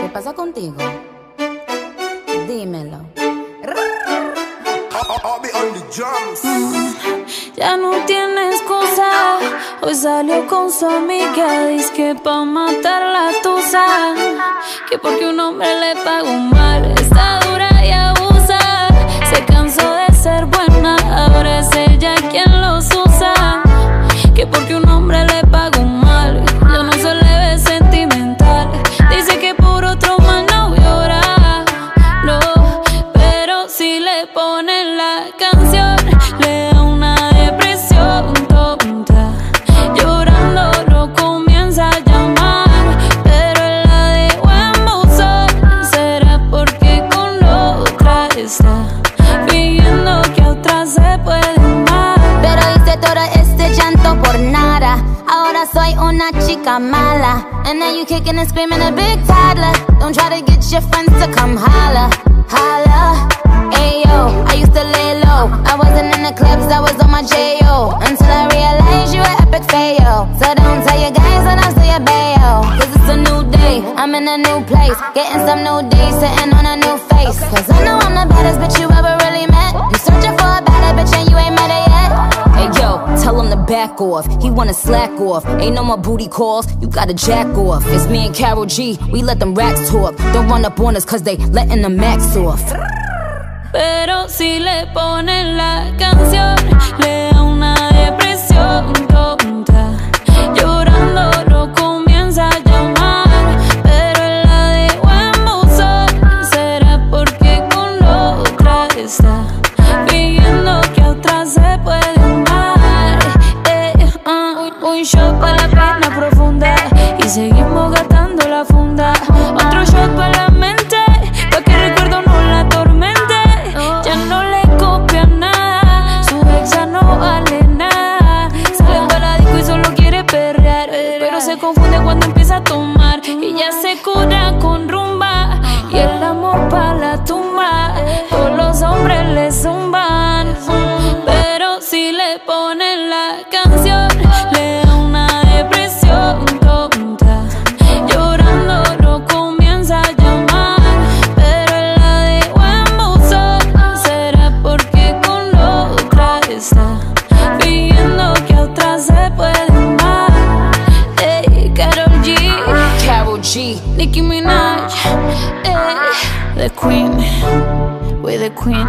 ¿Qué pasa contigo? Dímelo. Ya no tiene excusa. Hoy salió con su amiga. Dice que pa' matar la tusa. Que porque un hombre le pagó mal. Está dura y abusa. Se cansó de ser buena. Ahora es ella quien le ponen la canción, le da una depresión tonta. Llorando lo comienza a llamar, pero la dejó en buzón. Será porque con otra está fingiendo que a otra se puede amar. Pero hice todo este llanto por nada. Ahora soy una chica mala. And now you kicking and screaming a big toddler. Don't try to get your friends to come holla. Holla. I used to lay low. I wasn't in the clubs, I was on my J.O. Until I realized you were epic fail. So don't tell your guys when I say a bail. Cause it's a new day, I'm in a new place. Getting some new days, sitting on a new face. Cause I know I'm the baddest bitch you ever really met. You searching for a better bitch and you ain't met her yet. Hey yo, tell him to back off. He wanna slack off. Ain't no more booty calls. You gotta jack off. It's me and Carol G. We let them racks talk. Don't run up on us cause they letting the max off. Pero si le ponen la canción, le confunde cuando empieza a tomar. Y ya se cura con rumba y el amor para la tumba. Todos los hombres le zumban, pero si le ponen la canción G. Nicki Minaj, ey, the queen, we the queen.